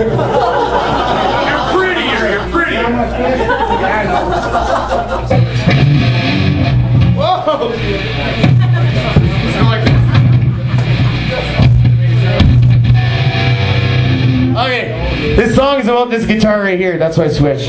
You're prettier, you're prettier. Whoa! Sound like Okay, this song is about this guitar right here. That's why I switched.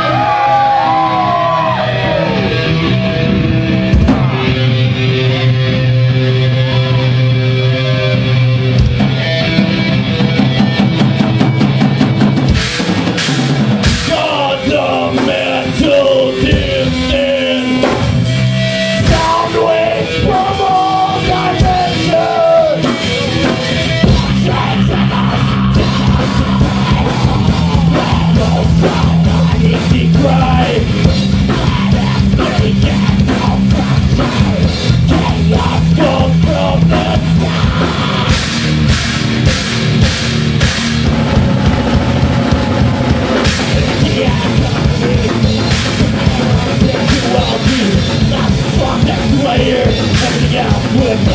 Everything